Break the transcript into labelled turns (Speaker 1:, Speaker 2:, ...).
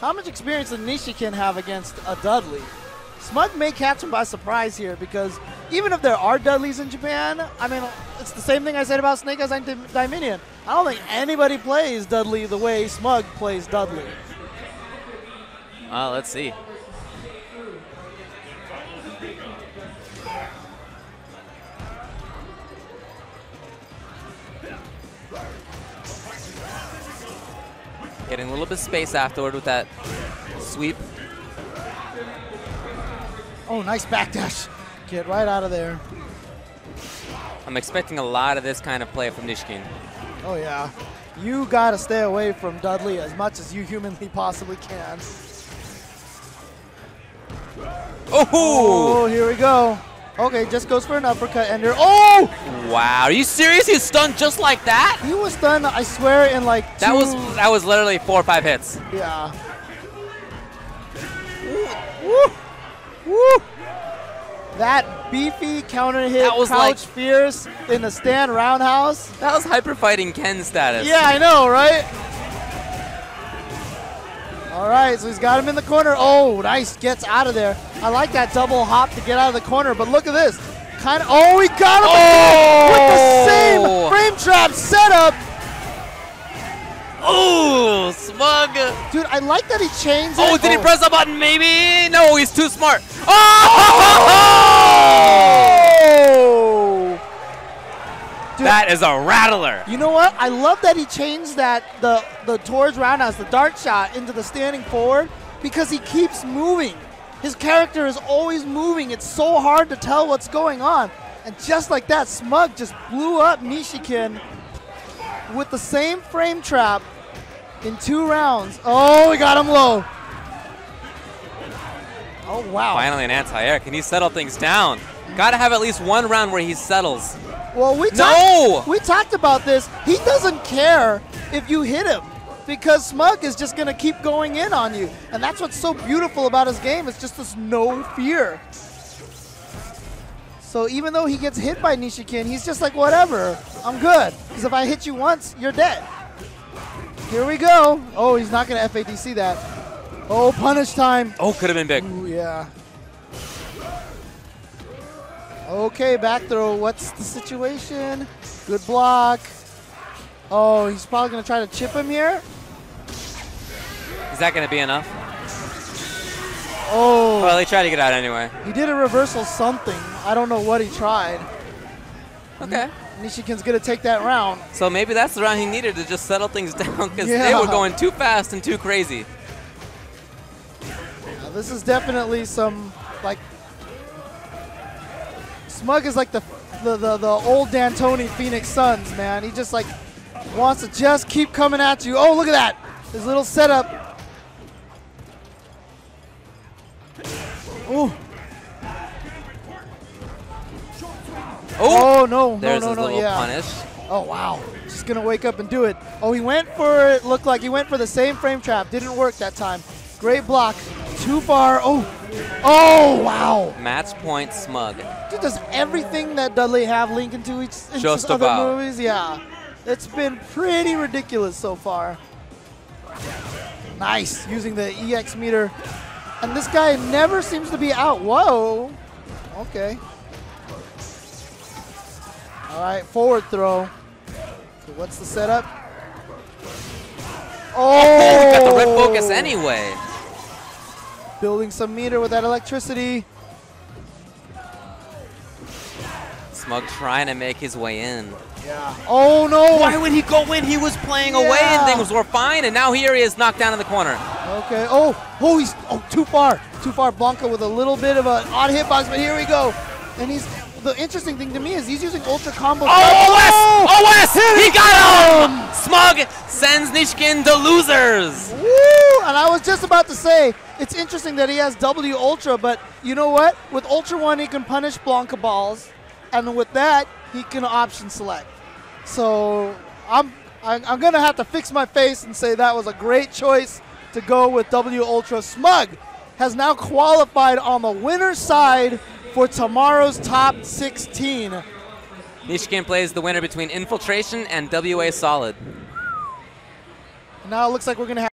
Speaker 1: How much experience does Nishikin have against a Dudley? Smug may catch him by surprise here because even if there are Dudleys in Japan, I mean, it's the same thing I said about Snake Eyez and Dieminion. I don't think anybody plays Dudley the way Smug plays Dudley.
Speaker 2: Well, let's see. Getting a little bit of space afterward with that sweep.
Speaker 1: Oh, nice backdash. Get right out of there.
Speaker 2: I'm expecting a lot of this kind of play from Nishikin.
Speaker 1: Oh, yeah. You got to stay away from Dudley as much as you humanly possibly can.
Speaker 2: Oh!
Speaker 1: Oh, here we go. Okay, just goes for an uppercut ender. Oh!
Speaker 2: Wow, are you serious? He's stunned just like that?
Speaker 1: He was stunned, I swear, in like two,
Speaker 2: That was that was literally four or five hits.
Speaker 1: Yeah. Woo! Woo! That beefy counter hit,
Speaker 2: That was
Speaker 1: crouch
Speaker 2: like-
Speaker 1: fierce in the stand roundhouse.
Speaker 2: That was hyper fighting Ken status.
Speaker 1: Yeah, I know, right? All right, so he's got him in the corner. Oh, nice, gets out of there. I like that double hop to get out of the corner, but look at this. Kind of, oh, he got him
Speaker 2: Oh!
Speaker 1: with the oh! same frame trap setup.
Speaker 2: Oh, smug.
Speaker 1: Dude, I like that he changed
Speaker 2: Oh,
Speaker 1: it.
Speaker 2: did he press the button? Maybe. No, he's too smart. Oh!
Speaker 1: oh! Dude,
Speaker 2: That is a rattler.
Speaker 1: You know what? I love that he changed that the the towards roundhouse, the dart shot into the standing forward because he keeps moving. His character is always moving. It's so hard to tell what's going on. And just like that, Smug just blew up Nishikin with the same frame trap in two rounds. Oh, we got him low. Oh wow.
Speaker 2: Finally, an anti-air. Can he settle things down? Got to have at least one round where he settles.
Speaker 1: Well, we
Speaker 2: No!
Speaker 1: talked, we talked about this. He doesn't care if you hit him because Smug is just going to keep going in on you. And that's what's so beautiful about his game. It's just this no fear. So even though he gets hit by Nishikin, he's just like, whatever, I'm good. Because if I hit you once, you're dead. Here we go. Oh, he's not going to FADC that. Oh, punish time.
Speaker 2: Oh, could have been big.
Speaker 1: Ooh, yeah. Okay, back throw. What's the situation? Good block. Oh, he's probably going to try to chip him here.
Speaker 2: Is that going to be enough?
Speaker 1: Oh,
Speaker 2: Well, he tried to get out anyway.
Speaker 1: he did a reversal something. I don't know what he tried.
Speaker 2: Okay.
Speaker 1: Nishikin's going to take that round.
Speaker 2: So maybe that's the round he needed to just settle things down because they were going too fast and too crazy.
Speaker 1: Now, this is definitely some, like, Smug is like the, the, the, the old D'Antoni Phoenix Suns, man. He just, like, wants to just keep coming at you. Oh, look at that. His little setup. Ooh.
Speaker 2: Oh,
Speaker 1: Oh, no, no,
Speaker 2: there's
Speaker 1: no, no,
Speaker 2: little
Speaker 1: yeah.
Speaker 2: punish.
Speaker 1: Oh, wow. Just going to wake up and do it. Oh, he went for it. Looked like he went for the same frame trap. Didn't work that time. Great block. Too far. Oh. Oh, wow.
Speaker 2: Match point smug.
Speaker 1: Dude, does everything that Dudley have link into each into
Speaker 2: Just
Speaker 1: other
Speaker 2: about.
Speaker 1: movies? Yeah. It's been pretty ridiculous so far. Nice. Using the EX meter. And this guy never seems to be out. Whoa. Okay. All right, forward throw. So what's the setup?
Speaker 2: Oh, got the red
Speaker 1: Oh!
Speaker 2: focus anyway.
Speaker 1: Building some meter with that electricity.
Speaker 2: Smug trying to make his way in.
Speaker 1: Yeah. Oh no.
Speaker 2: Why would he go in? He was playing away and things were fine, and now here he is knocked down in the corner.
Speaker 1: Okay. Oh, oh, he's oh too far, too far. Blanka with a little bit of an odd hitbox, but here we go. And he's the interesting thing to me is he's using ultra combo.
Speaker 2: Oh, OS! OS! He
Speaker 1: he
Speaker 2: got him! Smug sends Nishikin to losers.
Speaker 1: Woo! And I was just about to say it's interesting that he has W Ultra, but you know what? With Ultra One, he can punish Blanka balls, and with that, he can option select. So I'm I- I'm gonna have to fix my face and say that was a great choice to go with W Ultra. Smug has now qualified on the winner's side for tomorrow's top 16.
Speaker 2: Nishikin plays the winner between Infiltration and WA Solid.
Speaker 1: Now it looks like we're gonna have.